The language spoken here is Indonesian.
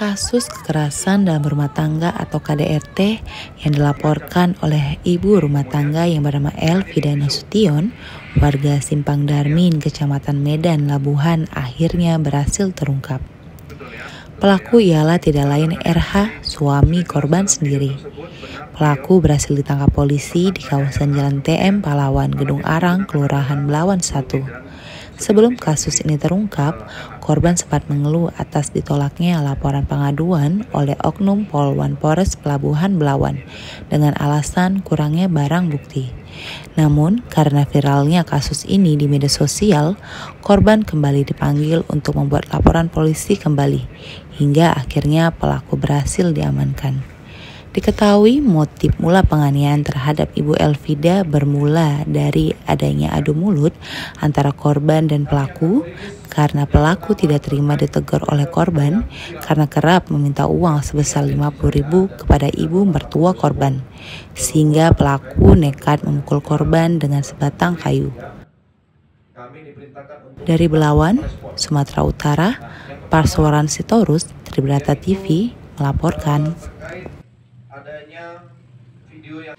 Kasus kekerasan dalam rumah tangga atau KDRT yang dilaporkan oleh ibu rumah tangga yang bernama Elvida Nasution, warga Simpang Darmin, Kecamatan Medan, Labuhan, akhirnya berhasil terungkap. Pelaku ialah tidak lain RH, suami korban sendiri. Pelaku berhasil ditangkap polisi di kawasan Jalan TM Palawan, Gedung Arang, Kelurahan Belawan 1. Sebelum kasus ini terungkap, korban sempat mengeluh atas ditolaknya laporan pengaduan oleh Oknum Polwan Polres Pelabuhan Belawan dengan alasan kurangnya barang bukti. Namun, karena viralnya kasus ini di media sosial, korban kembali dipanggil untuk membuat laporan polisi kembali, hingga akhirnya pelaku berhasil diamankan. Diketahui motif mula penganiayaan terhadap Ibu Elvida bermula dari adanya adu mulut antara korban dan pelaku karena pelaku tidak terima ditegur oleh korban karena kerap meminta uang sebesar 50 ribu kepada ibu mertua korban sehingga pelaku nekat memukul korban dengan sebatang kayu. Dari Belawan, Sumatera Utara, Parswaran Sitorus, Tribrata TV melaporkan adanya video yang